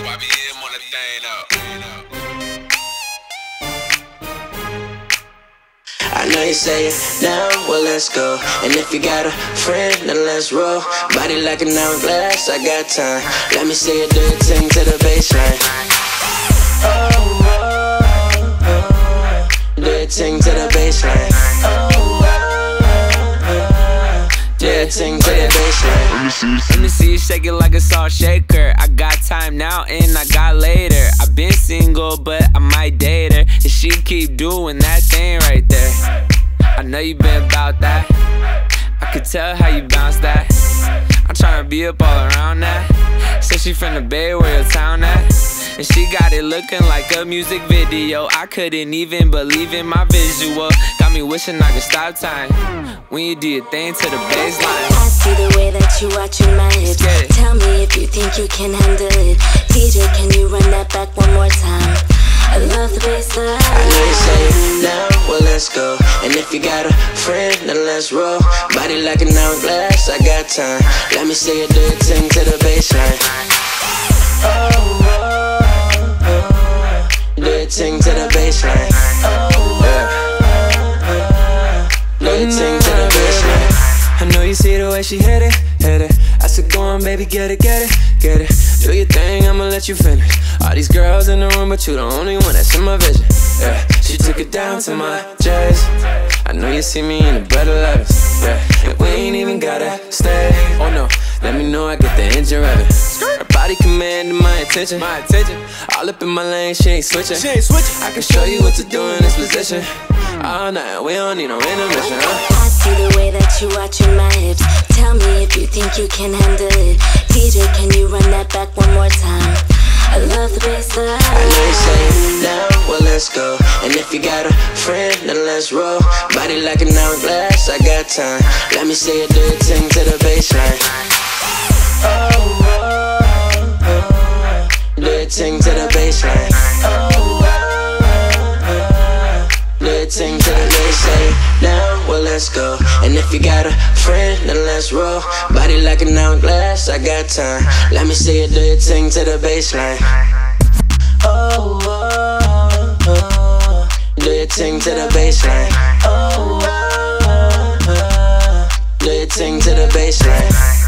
on the thing up. I know you say it now, well let's go. And if you got a friend, then let's roll. Body like an hourglass, I got time. Let me see you do your thing to the bassline. Oh, oh, oh. Do your thing to the bassline. Do your thing to the bassline. Let me see you shake it like a salt shaker. I got time now and I got later. I've been single, but I might date her. And she keep doing that thing right there. I know you been about that. I could tell how you bounce that. I'm tryna be up all around that. Say she from the Bay, where your town at? And she got it looking like a music video. I couldn't even believe in my visual. Got me wishing I could stop time. When you do your thing to the bassline. I see the way that you watching my hips. Get. Tell me if you think you can handle it. DJ, can you run that back one more time? I love the bassline. I know you say it now, well let's go. And if you got a friend, then let's roll. Body like an hourglass, I got time. Let me see you do your thing to the bassline. Oh, Thing to the bassline. Oh. Do your thing to the bassline. I know you see the way she hit it, hit it. I said, go on, baby, get it, get it, get it. Do your thing, I'ma let you finish. All these girls in the room, but you the only one that's in my vision. Yeah, she took it down to my jazz. I know you see me in the better letters. Yeah, and we ain't even gotta stay. Oh no, let me know I get the engine revving. Her body commanding my attention. My attention. All up in my lane, she ain't switching. She ain't switching. I can show you what to do in this position. All night, we don't need no intermission. Huh? I see the way that you watching my hips. Tell me if you think you can handle it. DJ, can you run that back one more time? I love the I bassline. know you say now, well let's go. And if you got a friend, then let's roll. Body like an hourglass, I got time. Let me see you do your thing to the Thing to the bassline. Oh, oh, oh. Your thing to the bassline. Now, well let's go. And if you got a friend, then let's roll. Body like an hourglass, I got time. Let me see you do your thing to the bassline. Oh, oh, oh. Do your thing to the bassline. Oh, oh, oh. Do your thing to the bassline.